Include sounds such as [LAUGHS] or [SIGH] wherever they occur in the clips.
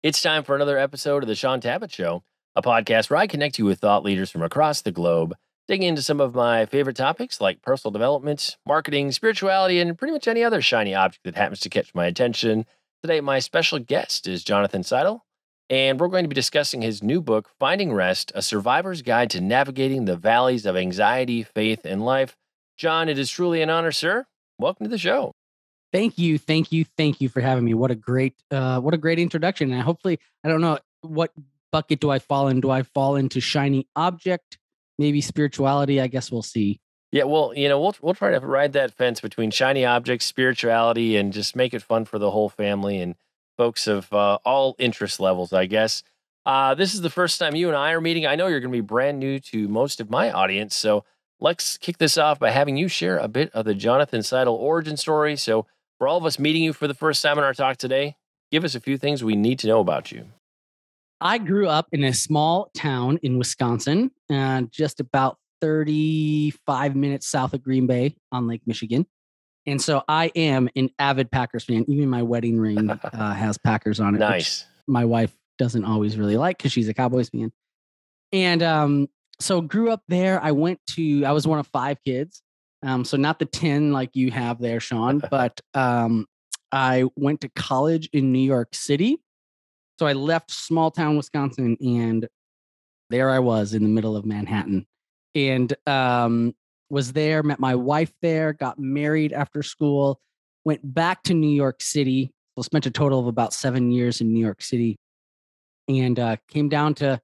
It's time for another episode of The Shaun Tabatt Show, a podcast where I connect you with thought leaders from across the globe, digging into some of my favorite topics like personal development, marketing, spirituality, and pretty much any other shiny object that happens to catch my attention. Today, my special guest is Jonathon Seidl, and we're going to be discussing his new book, Finding Rest A Survivor's Guide to Navigating the Valleys of Anxiety, Faith, and Life. Jon, it is truly an honor, sir. Welcome to the show. Thank you, thank you, thank you for having me. What a great, uh, what a great introduction. And hopefully, I don't know what bucket do I fall in. Do I fall into shiny object? Maybe spirituality. I guess we'll see. Yeah, well, you know, we'll we'll try to ride that fence between shiny objects, spirituality, and just make it fun for the whole family and folks of uh, all interest levels, I guess. Uh, this is the first time you and I are meeting. I know you're going to be brand new to most of my audience, so let's kick this off by having you share a bit of the Jonathon Seidl origin story. So, for all of us meeting you for the first time in our talk today, give us a few things we need to know about you. I grew up in a small town in Wisconsin, uh, just about 35 minutes south of Green Bay on Lake Michigan. And so I am an avid Packers fan. Even my wedding ring [LAUGHS] uh, has Packers on it. Nice. My wife doesn't always really like because she's a Cowboys fan. And um, so grew up there. I went to, I was one of five kids. Um, so not the 10 like you have there, Shaun, [LAUGHS] but um, I went to college in New York City. So I left small town Wisconsin and there I was in the middle of Manhattan and um, was there, met my wife there, got married after school, went back to New York City. So spent a total of about seven years in New York City and uh, came down to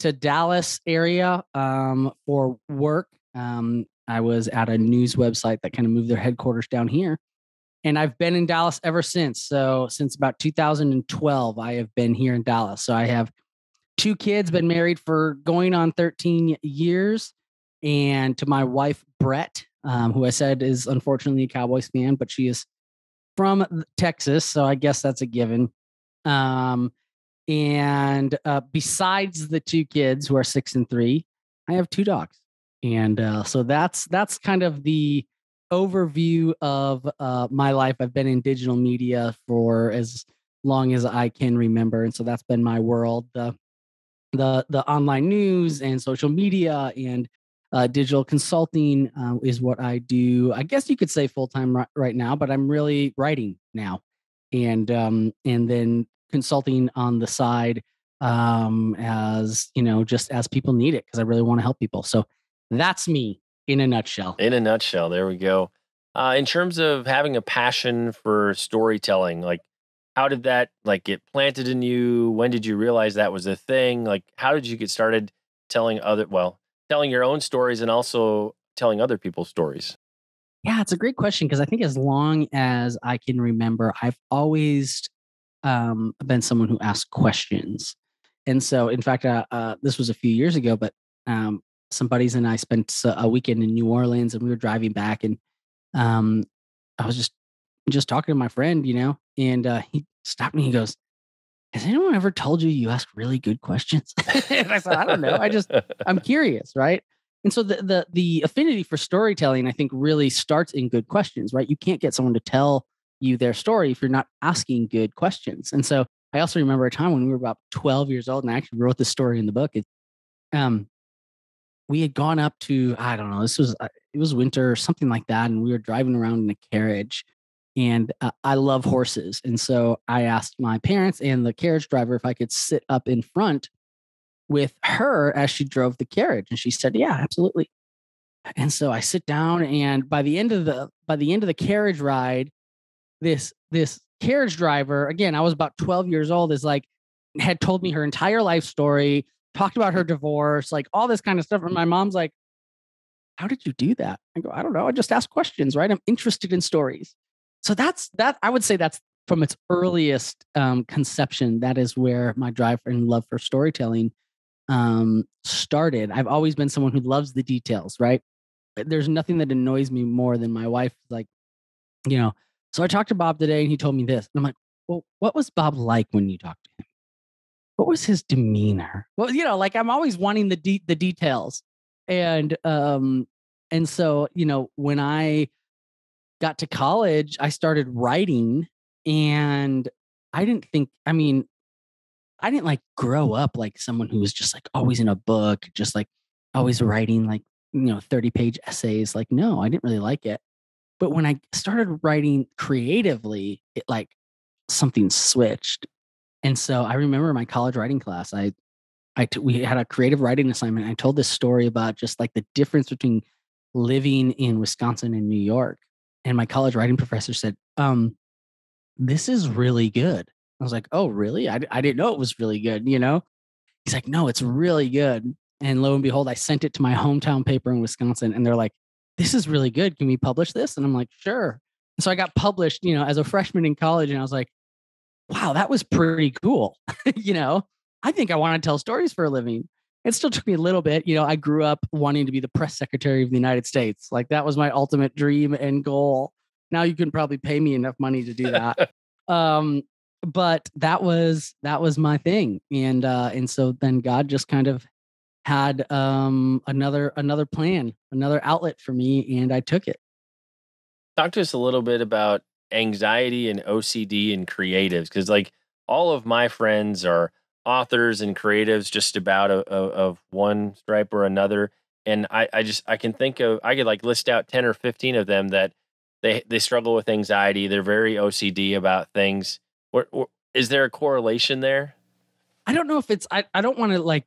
to Dallas area um, for work. Um, I was at a news website that kind of moved their headquarters down here. And I've been in Dallas ever since. So, since about 2012, I have been here in Dallas. So, I have two kids, been married for going on 13 years. And to my wife, Brett, um, who I said is unfortunately a Cowboys fan, but she is from Texas. So, I guess that's a given. Um, and uh, besides the two kids who are six and three, I have two dogs and uh, so that's that's kind of the overview of uh, my life. I've been in digital media for as long as i can remember and so that's been my world the the, the online news and social media and uh, digital consulting uh, is what i do. I guess you could say full-time right, right now but i'm really writing now. And um, and then consulting on the side um, as you know just as people need it because i really want to help people. So that's me in a nutshell. In a nutshell, there we go. Uh, in terms of having a passion for storytelling, like how did that like get planted in you? When did you realize that was a thing? Like how did you get started telling other well, telling your own stories and also telling other people's stories? Yeah, it's a great question because I think as long as I can remember, I've always um, been someone who asked questions. And so, in fact, uh, uh, this was a few years ago, but um, some buddies and I spent a weekend in New Orleans and we were driving back and um, I was just just talking to my friend, you know, and uh, he stopped me. He goes, "Has anyone ever told you you ask really good questions?" [LAUGHS] and I said, "I don't know. I just I'm [LAUGHS] curious, right?" And so the the the affinity for storytelling, I think, really starts in good questions, right? You can't get someone to tell you their story if you're not asking good questions. And so I also remember a time when we were about 12 years old, and I actually wrote this story in the book. It, um, we had gone up to I don't know. This was uh, it was winter or something like that, and we were driving around in a carriage. And uh, I love horses, and so I asked my parents and the carriage driver if I could sit up in front with her as she drove the carriage, and she said, "Yeah, absolutely." And so I sit down, and by the end of the by the end of the carriage ride, this this carriage driver again, I was about twelve years old, is like had told me her entire life story talked about her divorce, like all this kind of stuff. And my mom's like, How did you do that? I go, I don't know. I just ask questions, right? I'm interested in stories. So that's that. I would say that's from its earliest um, conception. That is where my drive and love for storytelling um, started. I've always been someone who loves the details, right? There's nothing that annoys me more than my wife, like, you know. So I talked to Bob today and he told me this. And I'm like, well, what was Bob like when you talked to him? What was his demeanor? Well, you know, like I'm always wanting the de- the details, and um, and so you know, when I got to college, I started writing, and I didn't think. I mean, I didn't like grow up like someone who was just like always in a book, just like always writing like, you know, 30 page essays. Like, no, I didn't really like it. But when I started writing creatively, it like something switched. And so I remember my college writing class, I, I t- we had a creative writing assignment. I told this story about just like the difference between living in Wisconsin and New York. And my college writing professor said, um, this is really good. I was like, oh, really? I, I didn't know it was really good, you know? He's like, no, it's really good. And lo and behold, I sent it to my hometown paper in Wisconsin and they're like, this is really good. Can we publish this? And I'm like, sure. And so I got published, you know, as a freshman in college. And I was like, wow, that was pretty cool. [LAUGHS] you know, I think I want to tell stories for a living. It still took me a little bit. You know, I grew up wanting to be the press secretary of the United States. Like that was my ultimate dream and goal. Now you can probably pay me enough money to do that. [LAUGHS] um, but that was that was my thing. And uh, and so then God just kind of had um another another plan, another outlet for me, and I took it. Talk to us a little bit about anxiety and OCD and creatives, because like all of my friends are authors and creatives just about a, a, of one stripe or another and I, I just i can think of i could like list out 10 or 15 of them that they they struggle with anxiety they're very ocd about things what, what, is there a correlation there i don't know if it's i, I don't want to like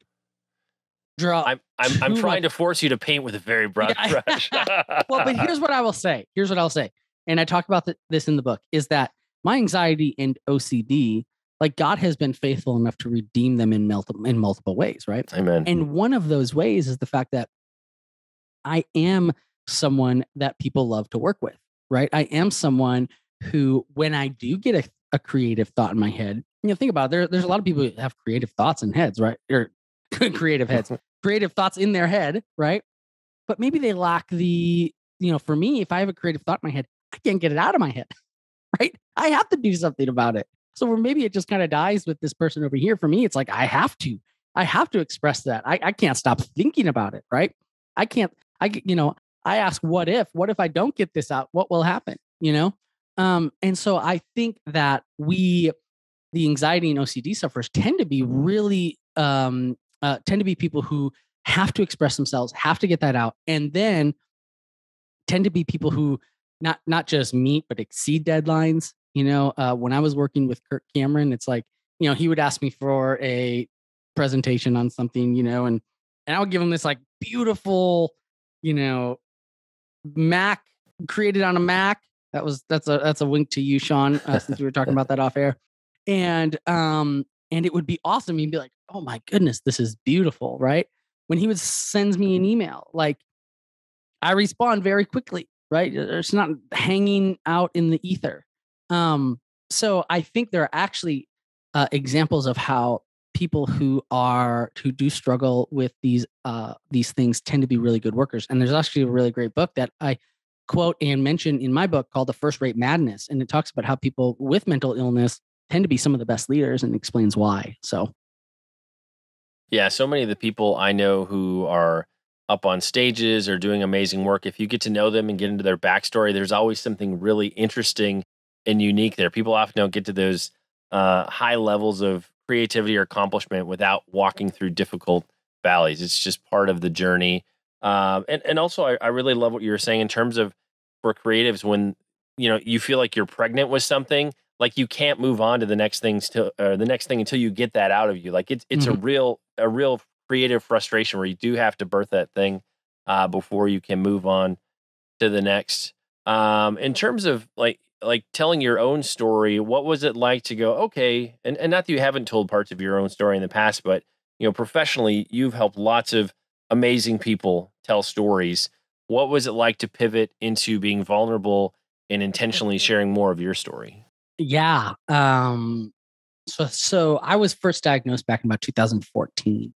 draw i'm i'm, I'm trying much. to force you to paint with a very broad yeah. brush [LAUGHS] well but here's what i will say here's what i'll say and i talk about the, this in the book is that my anxiety and ocd like God has been faithful enough to redeem them in multiple in multiple ways, right? Amen. And one of those ways is the fact that I am someone that people love to work with, right? I am someone who, when I do get a, a creative thought in my head, you know, think about it, there, there's a lot of people who have creative thoughts in heads, right? Or [LAUGHS] creative heads, [LAUGHS] creative thoughts in their head, right? But maybe they lack the, you know, for me, if I have a creative thought in my head, can't get it out of my head, [LAUGHS] right? I have to do something about it. So maybe it just kind of dies with this person over here. For me, it's like I have to, I have to express that. I, I can't stop thinking about it, right? I can't, I you know, I ask what if, what if I don't get this out? What will happen? You know? Um, and so I think that we, the anxiety and OCD sufferers tend to be really um uh, tend to be people who have to express themselves, have to get that out, and then tend to be people who not not just meet but exceed deadlines you know, uh, when I was working with Kirk Cameron, it's like, you know, he would ask me for a presentation on something, you know, and and I would give him this like beautiful, you know, Mac created on a Mac. That was that's a that's a wink to you, Shaun, uh, since we were talking about that off air. And um and it would be awesome. He'd be like, "Oh my goodness, this is beautiful!" Right? When he would sends me an email, like I respond very quickly. Right? It's not hanging out in the ether. Um, so I think there are actually uh, examples of how people who are who do struggle with these uh, these things tend to be really good workers. And there's actually a really great book that I quote and mention in my book called The First Rate Madness, and it talks about how people with mental illness tend to be some of the best leaders and explains why. So, yeah, so many of the people I know who are up on stages or doing amazing work, if you get to know them and get into their backstory, there's always something really interesting and unique there. People often don't get to those uh, high levels of creativity or accomplishment without walking through difficult valleys. It's just part of the journey. Um, and and also, I, I really love what you were saying in terms of for creatives when you know you feel like you're pregnant with something, like you can't move on to the next things to or the next thing until you get that out of you. Like it's it's mm-hmm. a real a real creative frustration where you do have to birth that thing uh, before you can move on to the next. Um, in terms of like like telling your own story, what was it like to go, okay, and, and not that you haven't told parts of your own story in the past, but you know, professionally, you've helped lots of amazing people tell stories. What was it like to pivot into being vulnerable and intentionally [LAUGHS] sharing more of your story? Yeah. Um so so I was first diagnosed back in about 2014.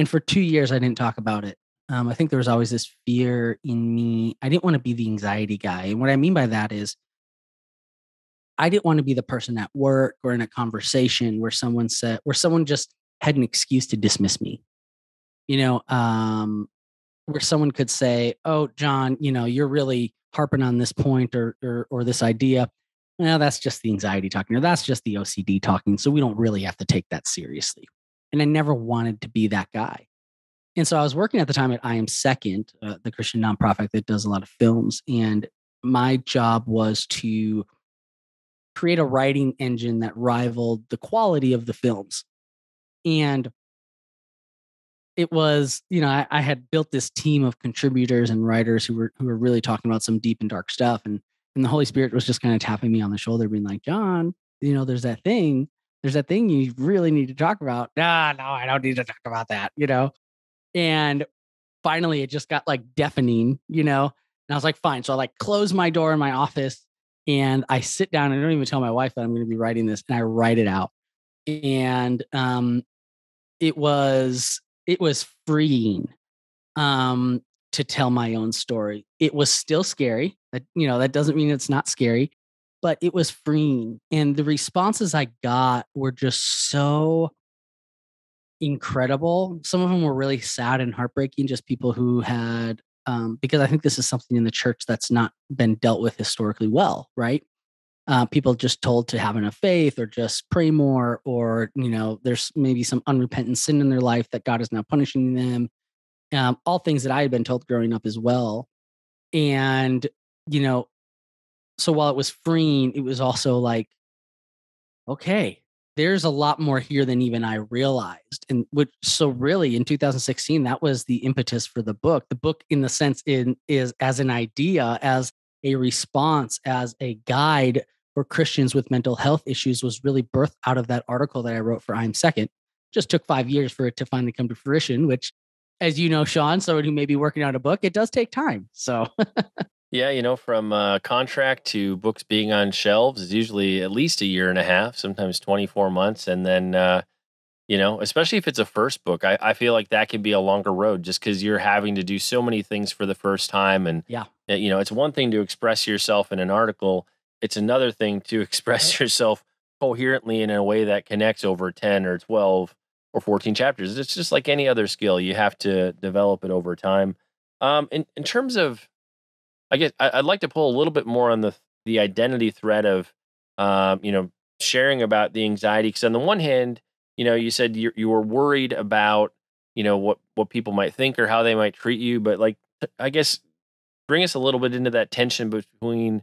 And for 2 years I didn't talk about it. Um, I think there was always this fear in me. I didn't want to be the anxiety guy. And what I mean by that is I didn't want to be the person at work or in a conversation where someone said, where someone just had an excuse to dismiss me. You know, um, where someone could say, "Oh, Jon, you know, you're really harping on this point or or, or this idea," well, that's just the anxiety talking, or that's just the OCD talking. So we don't really have to take that seriously. And I never wanted to be that guy. And so I was working at the time at I Am Second, uh, the Christian nonprofit that does a lot of films. And my job was to create a writing engine that rivaled the quality of the films. And it was, you know, I, I, had built this team of contributors and writers who were who were really talking about some deep and dark stuff. And and the Holy Spirit was just kind of tapping me on the shoulder, being like, Jon, you know, there's that thing, there's that thing you really need to talk about. Ah, no, I don't need to talk about that, you know. And finally it just got like deafening, you know. And I was like, fine. So I like close my door in my office and I sit down I don't even tell my wife that I'm going to be writing this and I write it out. And um it was it was freeing um to tell my own story. It was still scary. That you know, that doesn't mean it's not scary, but it was freeing. And the responses I got were just so incredible. Some of them were really sad and heartbreaking, just people who had um, because I think this is something in the church that's not been dealt with historically well, right? Uh, people just told to have enough faith or just pray more, or you know, there's maybe some unrepentant sin in their life that God is now punishing them. Um, all things that I had been told growing up as well. And, you know, so while it was freeing, it was also like, okay, there's a lot more here than even I realized. And which so really in 2016, that was the impetus for the book. The book, in the sense, in is as an idea, as a response, as a guide for Christians with mental health issues, was really birthed out of that article that I wrote for I'm Second. Just took five years for it to finally come to fruition, which, as you know, Shaun, someone who may be working on a book, it does take time. So [LAUGHS] Yeah, you know, from uh, contract to books being on shelves is usually at least a year and a half, sometimes 24 months. And then, uh, you know, especially if it's a first book, I, I feel like that can be a longer road just because you're having to do so many things for the first time. And, yeah, uh, you know, it's one thing to express yourself in an article, it's another thing to [LAUGHS] express yourself coherently in a way that connects over 10 or 12 or 14 chapters. It's just like any other skill, you have to develop it over time. Um, in, in terms of, I guess I, would like to pull a little bit more on the the identity thread of, um, you know, sharing about the anxiety. Because on the one hand, you know, you said you you were worried about, you know, what what people might think or how they might treat you, but like, I guess, bring us a little bit into that tension between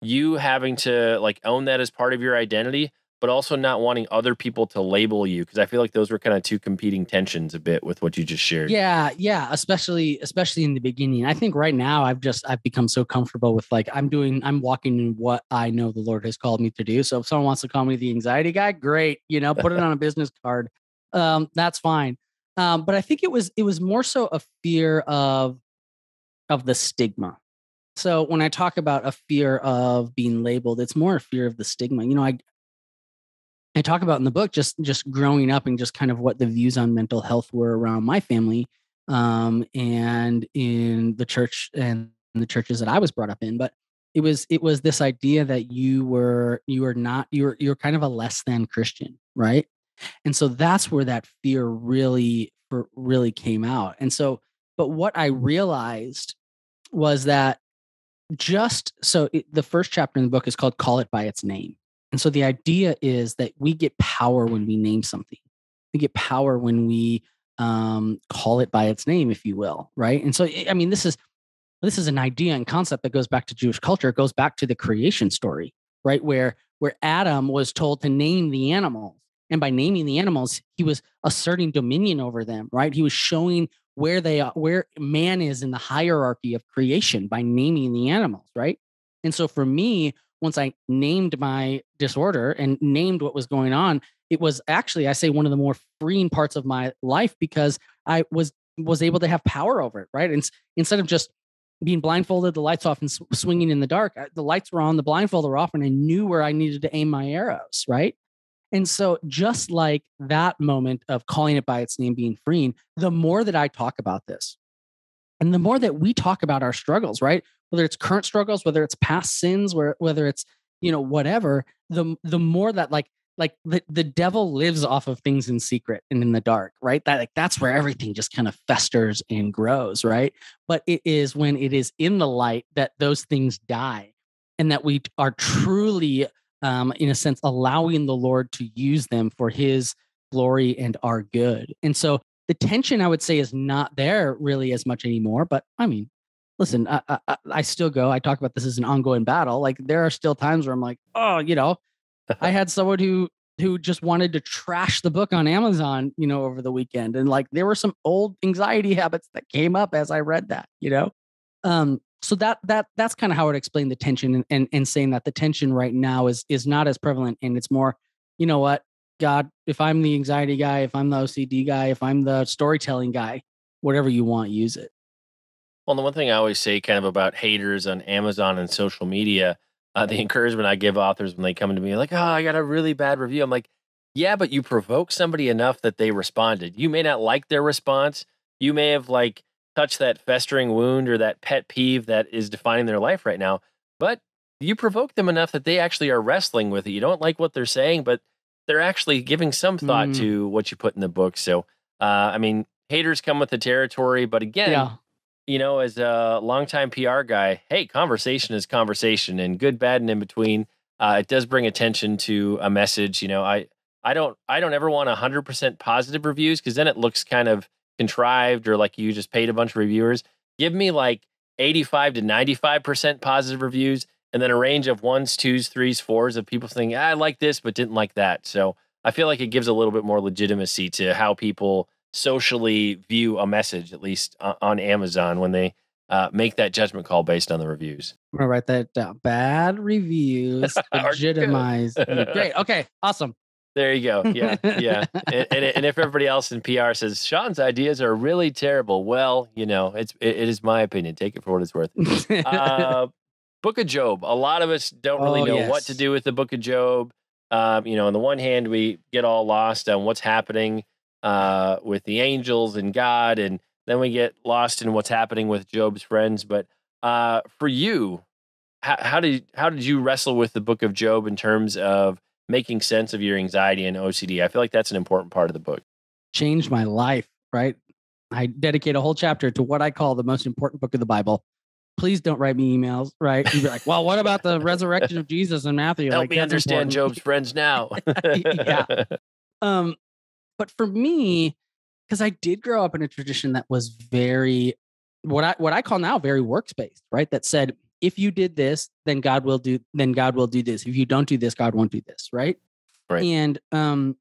you having to like own that as part of your identity but also not wanting other people to label you because I feel like those were kind of two competing tensions a bit with what you just shared. Yeah, yeah, especially especially in the beginning. I think right now I've just I've become so comfortable with like I'm doing I'm walking in what I know the Lord has called me to do. So if someone wants to call me the anxiety guy, great, you know, put it [LAUGHS] on a business card. Um that's fine. Um but I think it was it was more so a fear of of the stigma. So when I talk about a fear of being labeled, it's more a fear of the stigma. You know, I I talk about in the book just just growing up and just kind of what the views on mental health were around my family um, and in the church and the churches that I was brought up in. But it was it was this idea that you were you were not you're you're kind of a less than Christian, right? And so that's where that fear really really came out. And so, but what I realized was that just so it, the first chapter in the book is called "Call It by Its Name." And so the idea is that we get power when we name something. We get power when we um, call it by its name, if you will, right? And so, I mean, this is this is an idea and concept that goes back to Jewish culture. It goes back to the creation story, right? Where where Adam was told to name the animals, and by naming the animals, he was asserting dominion over them, right? He was showing where they are, where man is in the hierarchy of creation by naming the animals, right? And so for me, once I named my disorder and named what was going on, it was actually, I say, one of the more freeing parts of my life because I was was able to have power over it. Right, and instead of just being blindfolded, the lights off, and swinging in the dark, the lights were on, the blindfold were off, and I knew where I needed to aim my arrows. Right. And so, just like that moment of calling it by its name being freeing, the more that I talk about this, and the more that we talk about our struggles, right? Whether it's current struggles, whether it's past sins, where whether it's you know whatever, the the more that like like the, the devil lives off of things in secret and in the dark, right? That like that's where everything just kind of festers and grows, right? But it is when it is in the light that those things die. and that we are truly, um, in a sense, allowing the Lord to use them for His glory and our good. And so the tension, I would say, is not there really as much anymore. But I mean, listen, I, I, I still go. I talk about this as an ongoing battle. Like there are still times where I'm like, oh, you know, I [LAUGHS] had someone who who just wanted to trash the book on Amazon, you know, over the weekend, and like there were some old anxiety habits that came up as I read that, you know. Um, so that that that's kind of how I would explain the tension and, and and saying that the tension right now is is not as prevalent and it's more, you know what, God, if I'm the anxiety guy, if I'm the OCD guy, if I'm the storytelling guy, whatever you want, use it. Well, the one thing I always say kind of about haters on Amazon and social media, uh, the [LAUGHS] encouragement I give authors when they come to me like, oh, I got a really bad review. I'm like, yeah, but you provoke somebody enough that they responded. You may not like their response. You may have like touched that festering wound or that pet peeve that is defining their life right now, but you provoke them enough that they actually are wrestling with it. You don't like what they're saying, but they're actually giving some thought mm. to what you put in the book. So, uh, I mean, haters come with the territory, but again, yeah. You know, as a longtime PR guy, hey, conversation is conversation, and good, bad, and in between. Uh, it does bring attention to a message. You know, I I don't I don't ever want hundred percent positive reviews because then it looks kind of contrived or like you just paid a bunch of reviewers. Give me like 85 to 95% positive reviews and then a range of ones, twos, threes, fours of people saying, I like this, but didn't like that. So I feel like it gives a little bit more legitimacy to how people socially view a message, at least on Amazon, when they uh, make that judgment call based on the reviews. I'm gonna write that down. Bad reviews [LAUGHS] legitimize. [LAUGHS] Great. Okay. Awesome. There you go. Yeah, yeah. [LAUGHS] and, and, and, if everybody else in PR says Shaun's ideas are really terrible, well, you know, it's it, it is my opinion. Take it for what it's worth. Uh, Book of Job. A lot of us don't really oh, know yes. what to do with the Book of Job. Um, you know, on the one hand, we get all lost on what's happening uh, with the angels and God, and then we get lost in what's happening with Job's friends. But uh, for you, how, how did how did you wrestle with the Book of Job in terms of making sense of your anxiety and OCD? I feel like that's an important part of the book. Changed my life, right? I dedicate a whole chapter to what I call the most important book of the Bible, please don't write me emails, right? You'd be like, well, what about the resurrection of Jesus and Matthew? Help like, me understand important. Job's friends now. [LAUGHS] yeah. [LAUGHS] Um, but for me, because I did grow up in a tradition that was very what I what I call now very works based, right? That said, if you did this, then God will do then God will do this. If you don't do this, God won't do this, right? Right. And um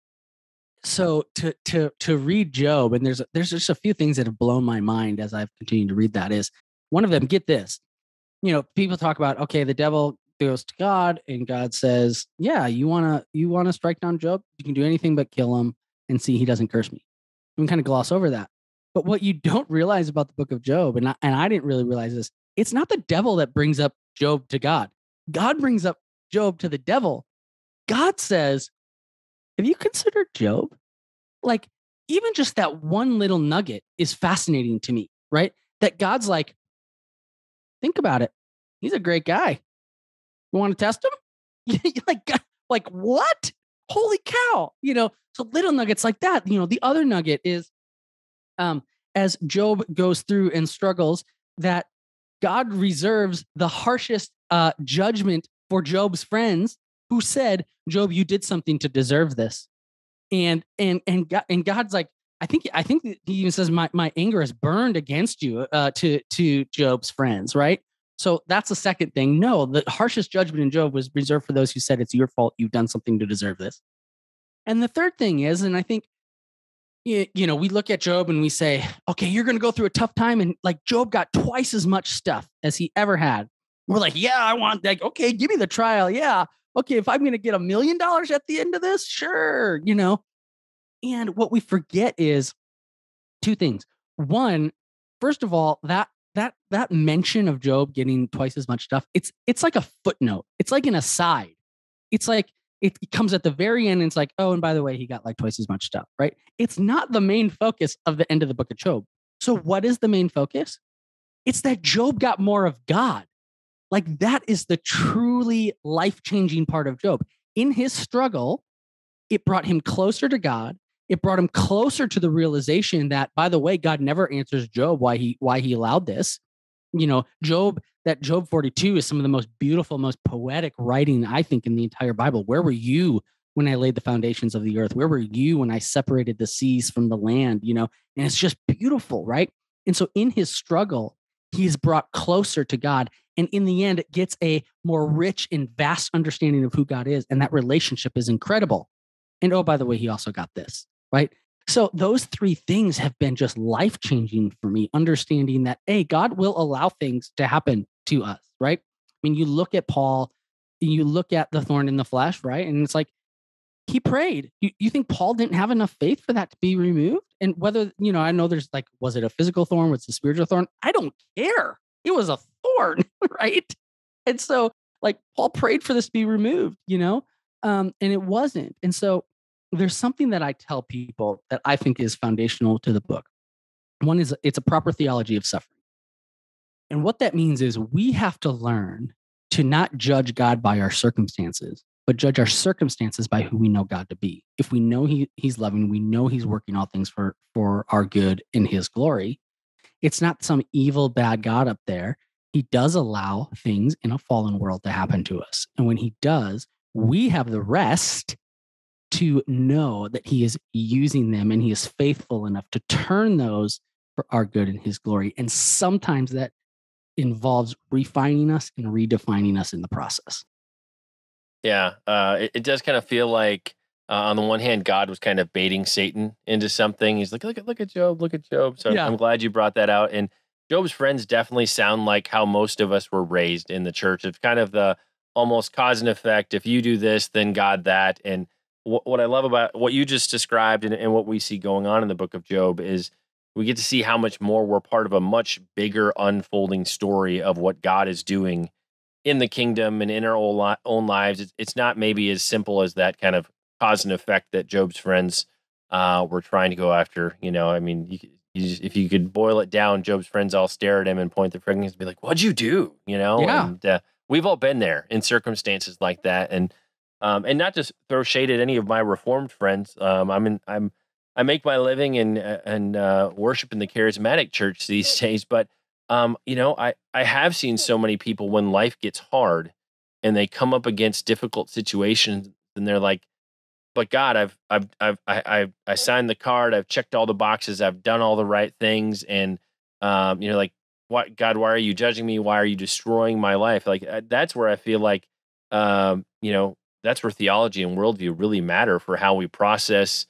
so to to to read Job, and there's there's just a few things that have blown my mind as I've continued to read that is one of them, get this. You know, people talk about, okay, the devil goes to God and God says, Yeah, you wanna you wanna strike down Job? You can do anything but kill him and see he doesn't curse me. I'm kind of gloss over that. But what you don't realize about the book of Job, and I, and I didn't really realize this, it's not the devil that brings up Job to God. God brings up Job to the devil. God says, Have you considered Job? Like, even just that one little nugget is fascinating to me, right? That God's like, Think about it. He's a great guy. You want to test him? [LAUGHS] like, like what? Holy cow! You know, so little nuggets like that. You know, the other nugget is, um, as Job goes through and struggles, that God reserves the harshest uh, judgment for Job's friends who said, "Job, you did something to deserve this," and and and God, and God's like, I think I think he even says my my anger is burned against you uh, to to Job's friends, right? So that's the second thing. No, the harshest judgment in Job was reserved for those who said it's your fault. You've done something to deserve this. And the third thing is, and I think you, know, we look at Job and we say, okay, you're going to go through a tough time, and like Job got twice as much stuff as he ever had. We're like, yeah, I want like, okay, give me the trial. Yeah, okay, if I'm going to get a million dollars at the end of this, sure, you know. And what we forget is two things. One, first of all, that that that mention of Job getting twice as much stuff, it's it's like a footnote. It's like an aside. It's like it comes at the very end and it's like, oh, and by the way, he got like twice as much stuff, right? It's not the main focus of the end of the book of Job. So what is the main focus? It's that Job got more of God. Like that is the truly life-changing part of Job. In his struggle, it brought him closer to God it brought him closer to the realization that by the way god never answers job why he why he allowed this you know job that Job 42 is some of the most beautiful, most poetic writing, I think, in the entire Bible. Where were you when I laid the foundations of the earth? Where were you when I separated the seas from the land? You know, and it's just beautiful, right? And so in his struggle, he's brought closer to God. And in the end, it gets a more rich and vast understanding of who God is. And that relationship is incredible. And oh, by the way, he also got this, right? So those three things have been just life changing for me, understanding that, hey, God will allow things to happen to us, right? I mean, you look at Paul, you look at the thorn in the flesh, right? And it's like, he prayed. You, you think Paul didn't have enough faith for that to be removed? And whether, you know, I know there's like, was it a physical thorn? Was it a spiritual thorn? I don't care. It was a thorn, [LAUGHS] right? And so, like, Paul prayed for this to be removed, you know, um, and it wasn't. And so, there's something that I tell people that I think is foundational to the book. One is it's a proper theology of suffering. And what that means is we have to learn to not judge God by our circumstances, but judge our circumstances by who we know God to be. If we know he, He's loving, we know He's working all things for, for our good in His glory. It's not some evil, bad God up there. He does allow things in a fallen world to happen to us. And when He does, we have the rest to know that He is using them and He is faithful enough to turn those for our good in His glory. And sometimes that involves refining us and redefining us in the process. Yeah, uh, it, it does kind of feel like, uh, on the one hand, God was kind of baiting Satan into something. He's like, look at look at Job, look at Job. So Yeah. I'm glad you brought that out. And Job's friends definitely sound like how most of us were raised in the church. It's kind of the almost cause and effect. If you do this, then God that. And what, what I love about what you just described and, and what we see going on in the book of Job is we get to see how much more we're part of a much bigger unfolding story of what God is doing in the kingdom and in our own, lives. It's, it's not maybe as simple as that kind of cause and effect that Job's friends uh, were trying to go after. You know, I mean, you, you just, if you could boil it down, Job's friends all stare at him and point their fingers and be like, "What'd you do?" You know, Yeah. and uh, we've all been there in circumstances like that, and um, and not just throw shade at any of my reformed friends. Um, I'm in, I'm I make my living and and uh, worship in the charismatic church these [LAUGHS] days, but um, you know, I I have seen so many people when life gets hard and they come up against difficult situations and they're like, "But God, I've I've I've I I, I signed the card. I've checked all the boxes. I've done all the right things." And um, you know, like, "What God? Why are you judging me? Why are you destroying my life?" Like uh, that's where I feel like, um, you know, that's where theology and worldview really matter for how we process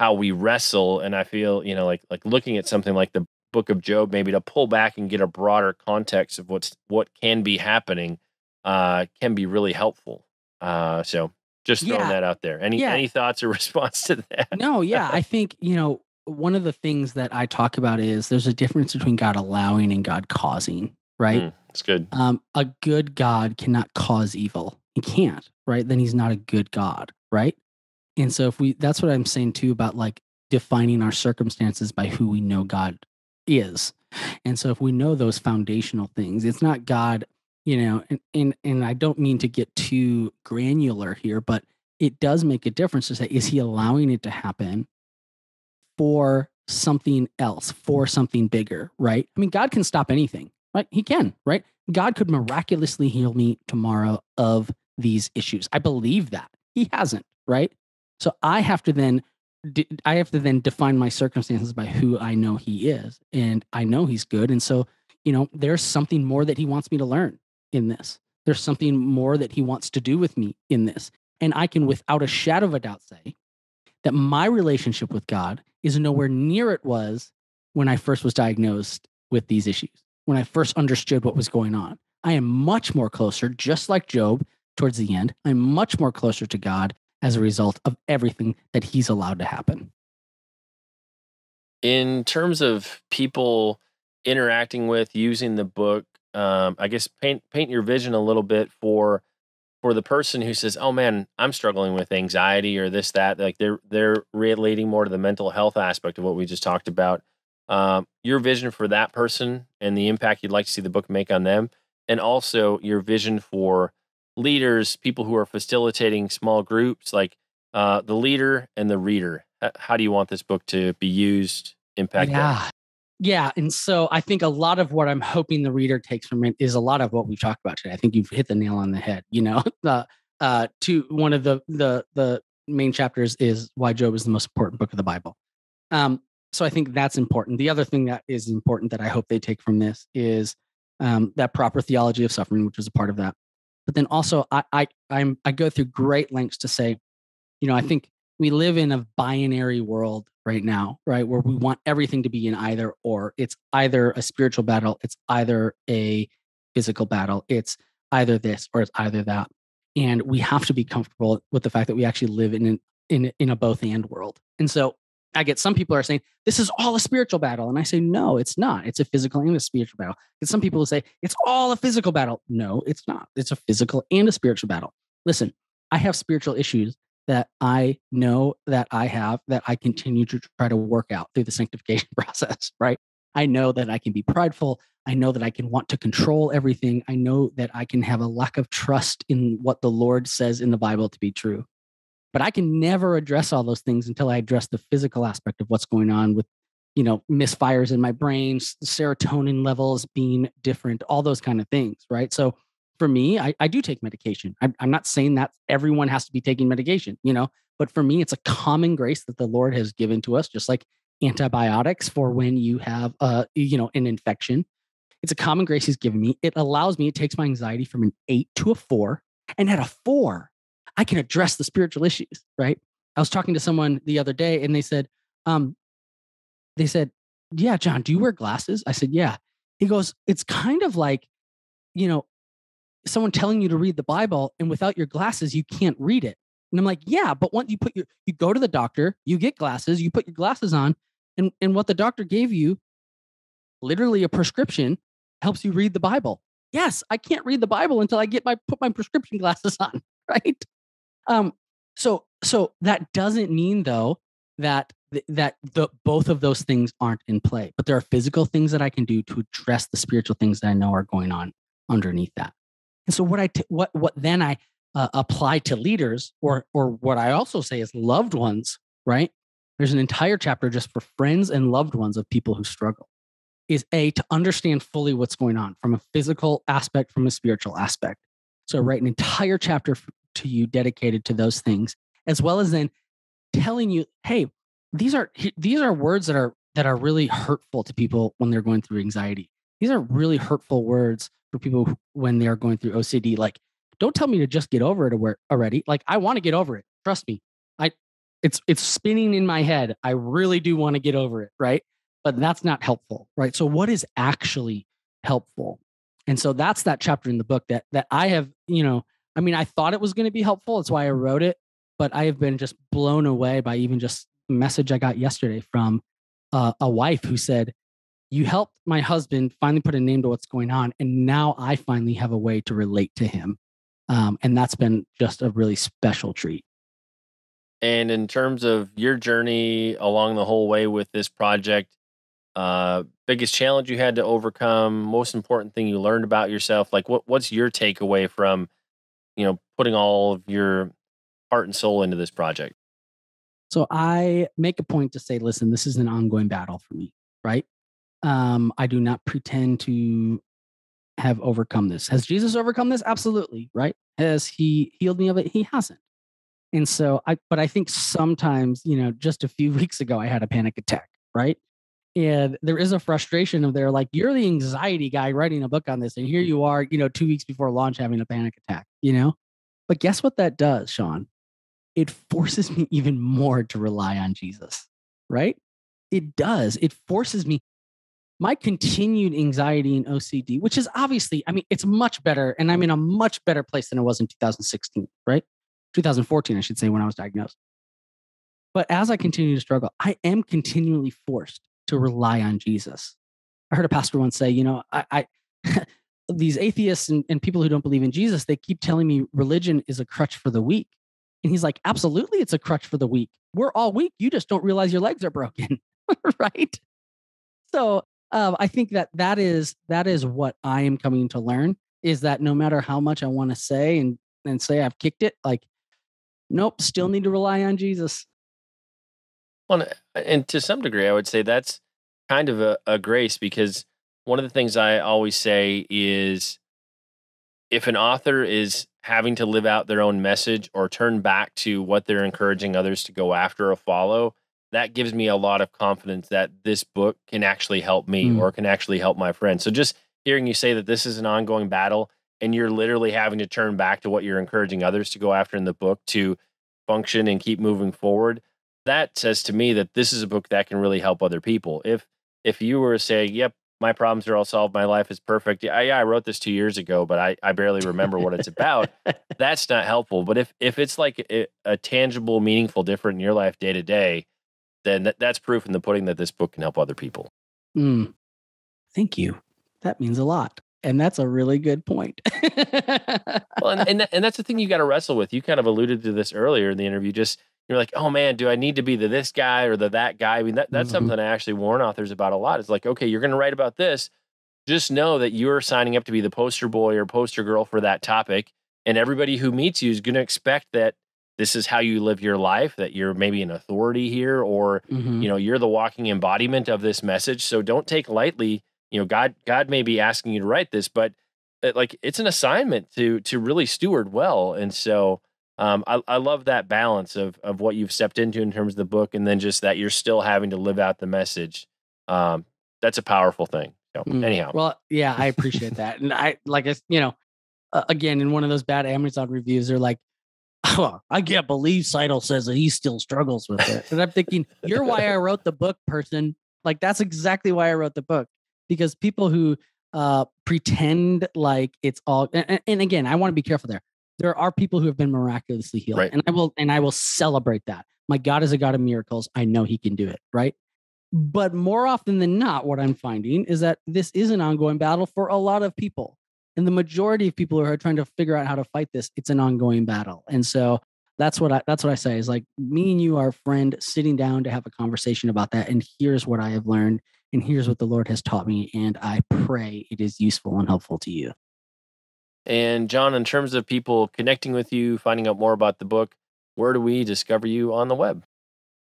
how we wrestle and i feel you know like like looking at something like the book of job maybe to pull back and get a broader context of what's what can be happening uh can be really helpful uh so just throwing Yeah. that out there any Yeah. any thoughts or [LAUGHS] response to that No, yeah, I think, you know, one of the things that I talk about is there's a difference between God allowing and God causing, right? Mm, it's good Um, a good God cannot cause evil. He can't, right? Then he's not a good God, right? And so if we that's what I'm saying too about like defining our circumstances by who we know God is. And so if we know those foundational things, it's not God, you know, and and, and I don't mean to get too granular here, but it does make a difference to say, is he allowing it to happen for something else, for something bigger, right? I mean, God can stop anything, right? He can, right? God could miraculously heal me tomorrow of these issues. I believe that. He hasn't, right? So I have to then I have to then define my circumstances by who I know he is and I know he's good and so, you know, there's something more that he wants me to learn in this. There's something more that he wants to do with me in this. And I can without a shadow of a doubt say that my relationship with God is nowhere near it was when I first was diagnosed with these issues, when I first understood what was going on. I am much more closer, just like Job towards the end. I'm much more closer to God as a result of everything that he's allowed to happen. in terms of people interacting with using the book um, i guess paint paint your vision a little bit for for the person who says oh man i'm struggling with anxiety or this that like they're they're relating more to the mental health aspect of what we just talked about um, your vision for that person and the impact you'd like to see the book make on them and also your vision for leaders people who are facilitating small groups like uh, the leader and the reader how do you want this book to be used impact yeah. Yeah. And so I think a lot of what I'm hoping the reader takes from it is a lot of what we've talked about today. I think you've hit the nail on the head. You know, [LAUGHS] uh, uh, to one of the the the main chapters is why Job is the most important book of the Bible. Um, so I think that's important. The other thing that is important that I hope they take from this is um, that proper theology of suffering, which is a part of that. But then also, I, I I'm I go through great lengths to say, you know, I think we live in a binary world right now, right, where we want everything to be in either or. It's either a spiritual battle, it's either a physical battle, it's either this or it's either that, and we have to be comfortable with the fact that we actually live in an in in a both and world. And so I get some people are saying this is all a spiritual battle, and I say no, it's not. It's a physical and a spiritual battle. And some people say it's all a physical battle. No, it's not. It's a physical and a spiritual battle. Listen, I have spiritual issues that I know that I have that I continue to try to work out through the sanctification [LAUGHS] process. Right? I know that I can be prideful. I know that I can want to control everything. I know that I can have a lack of trust in what the Lord says in the Bible to be true. But I can never address all those things until I address the physical aspect of what's going on with, you know, misfires in my brain, serotonin levels being different, all those kind of things. Right. So for me, I, I do take medication. I'm, I'm not saying that everyone has to be taking medication, you know, but for me, it's a common grace that the Lord has given to us, just like antibiotics for when you have, a you know, an infection. It's a common grace He's given me. It allows me, it takes my anxiety from an eight to a four. And at a four, I can address the spiritual issues, right? I was talking to someone the other day and they said, um, they said, Yeah, Jon, do you wear glasses? I said, Yeah. He goes, It's kind of like, you know, someone telling you to read the Bible and without your glasses, you can't read it. And I'm like, yeah, but once you put your, you go to the doctor, you get glasses, you put your glasses on, and, and what the doctor gave you, literally a prescription, helps you read the Bible. Yes, I can't read the Bible until I get my put my prescription glasses on, [LAUGHS] right? Um, so so that doesn't mean though that that the both of those things aren't in play, but there are physical things that I can do to address the spiritual things that I know are going on underneath that. And so what I t- what what then I uh, apply to leaders, or or what I also say is loved ones, right? There's an entire chapter just for friends and loved ones of people who struggle. Is a to understand fully what's going on from a physical aspect, from a spiritual aspect. So I write an entire chapter to you dedicated to those things, as well as then telling you, hey, these are these are words that are that are really hurtful to people when they're going through anxiety. These are really hurtful words for people when they are going through OCD. Like, don't tell me to just get over it already. Like, I want to get over it. Trust me. I it's it's spinning in my head. I really do want to get over it, right? But that's not helpful, right? So what is actually helpful? And so that's that chapter in the book that that I have, you know, I mean, I thought it was going to be helpful. That's why I wrote it, but I have been just blown away by even just a message I got yesterday from uh, a wife who said, "You helped my husband finally put a name to what's going on, and now I finally have a way to relate to him." Um, and that's been just a really special treat. And in terms of your journey along the whole way with this project, uh, biggest challenge you had to overcome, most important thing you learned about yourself, like what what's your takeaway from you know, putting all of your heart and soul into this project? So I make a point to say, listen, this is an ongoing battle for me, right? Um, I do not pretend to have overcome this. Has Jesus overcome this? Absolutely, right? Has he healed me of it? He hasn't. And so I, but I think sometimes, you know, just a few [LAUGHS] weeks ago, I had a panic attack, right? And there is a frustration of there like you're the anxiety guy writing a book on this and here mm. you are you know two weeks before launch having a panic attack you know? But guess what that does shaun? It forces me [LAUGHS] even more to rely on jesus right? It does. It forces me my continued anxiety and ocd which is obviously i mean it's much better and i'm mm. in a much better place than it was in 2016 right? 2014 i should say when i was diagnosed. But as i continue to struggle i am continually forced to rely on Jesus. I heard a pastor once say, you know, I, I [LAUGHS] these atheists and, and people who don't believe in Jesus, they keep telling me religion is a crutch for the weak. And he's like, absolutely, it's a crutch for the weak. We're all weak. You just don't realize your legs are broken, [LAUGHS] right? So um, I think that that is that is what I am coming to learn is that no matter how much I want to say and and say I've kicked it, like, nope, still need to rely on Jesus. Well, and to some degree, I would say that's kind of a, a grace because one of the things I always say is if an author is having to live out their own message or turn back to what they're encouraging others to go after or follow, that gives me a lot of confidence that this book can actually help me mm. or can actually help my friends. So just hearing you say that this is an ongoing battle and you're literally having to turn back to what you're encouraging others to go after in the book to function and keep moving forward, that says to me that this is a book that can really help other people. If if you were saying, "Yep, my problems are all solved. My life is perfect. Yeah, yeah, I wrote this two years ago, but I, I barely remember what it's about. [LAUGHS] That's not helpful. But if if it's like a, a tangible, meaningful difference in your life day to day, then that, that's proof in the pudding that this book can help other people. Mm. Thank you. That means a lot. And that's a really good point. [LAUGHS] well, and, and, and that's the thing you got to wrestle with. You kind of alluded to this earlier in the interview. Just you're like, oh man, do I need to be the this guy or the that guy? I mean, that, that's mm-hmm. something I actually warn authors about a lot. It's like, okay, you're going to write about this. Just know that you're signing up to be the poster boy or poster girl for that topic. And everybody who meets you is going to expect that this is how you live your life, that you're maybe an authority here, or, mm-hmm. you know, you're the walking embodiment of this message. So don't take lightly, you know, God, God may be asking you to write this, but it, like it's an assignment to, to really steward well. And so, um, I, I love that balance of of what you've stepped into in terms of the book, and then just that you're still having to live out the message. Um, that's a powerful thing. So, mm. anyhow, well, yeah, I appreciate that, and I like I, you know, uh, again, in one of those bad Amazon reviews, they're like, "Oh, I can't believe Seidl says that he still struggles with it," and I'm thinking, "You're why [LAUGHS] I wrote the book, person. Like that's exactly why I wrote the book because people who uh pretend like it's all and, and again i want to be careful there. There are people who have been miraculously healed right. and i will and i will celebrate that. My god is a god of miracles. I know he can do it right? But more often than not what i'm finding is that this is an ongoing battle for a lot of people and the majority of people who are trying to figure out how to fight this it's an ongoing battle. And so that's what i that's what i say is like me and you are friend sitting down to have a conversation about that and here's what i have learned and here's what the lord has taught me and i pray it is useful and helpful to you and Jon, in terms of people connecting with you, finding out more about the book, where do we discover you on the web?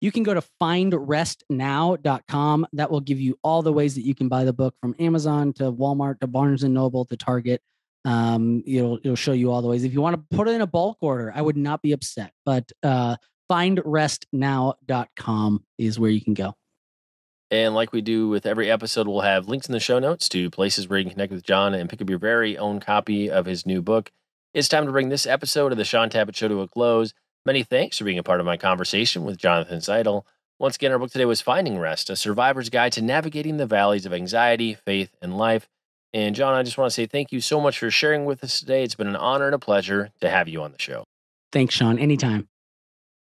You can go to findrestnow.com. That will give you all the ways that you can buy the book from Amazon to Walmart to Barnes and Noble to Target. Um, it'll it'll show you all the ways. If you want to put it in a bulk order, I would not be upset. But uh, findrestnow.com is where you can go. And like we do with every episode, we'll have links in the show notes to places where you can connect with Jon and pick up your very own copy of his new book. It's time to bring this episode of the Shaun Tabatt Show to a close. Many thanks for being a part of my conversation with Jonathon Seidl. Once again, our book today was Finding Rest, a survivor's guide to navigating the valleys of anxiety, faith, and life. And Jon, I just want to say thank you so much for sharing with us today. It's been an honor and a pleasure to have you on the show. Thanks, Shaun. Anytime.